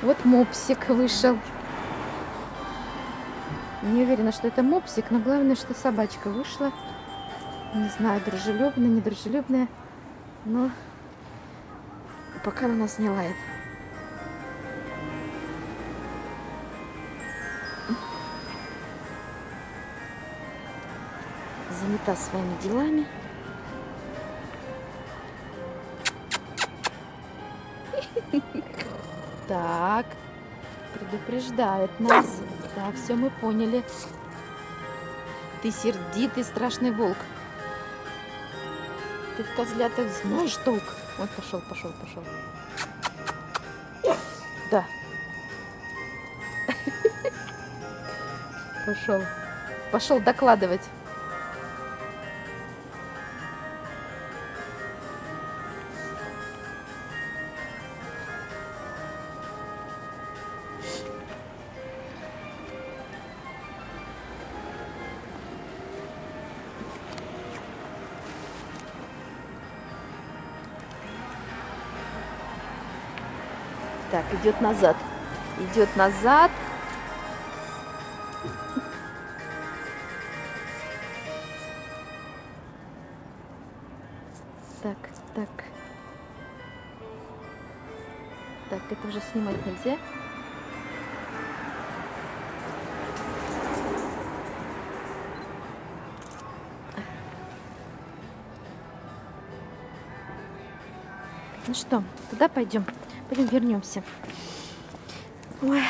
Вот мопсик вышел. Не уверена, что это мопсик, но главное, что собачка вышла. Не знаю, дружелюбная, недружелюбная, но пока она нас не лает. Занята своими делами. Так, предупреждает нас. Да, все мы поняли. Ты сердитый, страшный волк. Ты в козлятах знаешь толк. Вот пошел, пошел, пошел. Да. Пошел. Пошел докладывать. Так, идет назад. Идет назад. Так, так. Так, это уже снимать нельзя. Ну что, туда пойдем. Пойдем вернемся. Ой.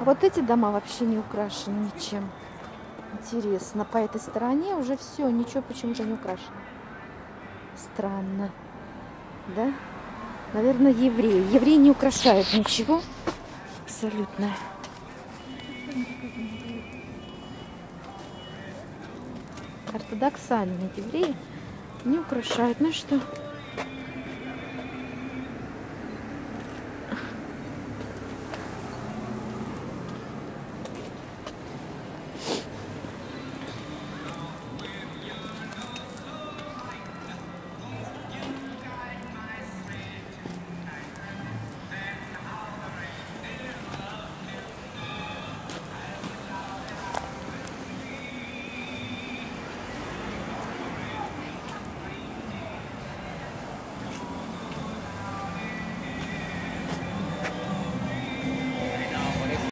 Вот эти дома вообще не украшены ничем. Интересно, по этой стороне уже все, ничего почему-то не украшено. Странно. Да? Наверное, евреи. Евреи не украшают ничего. Абсолютно. Ортодоксальные евреи не украшают. Ну что?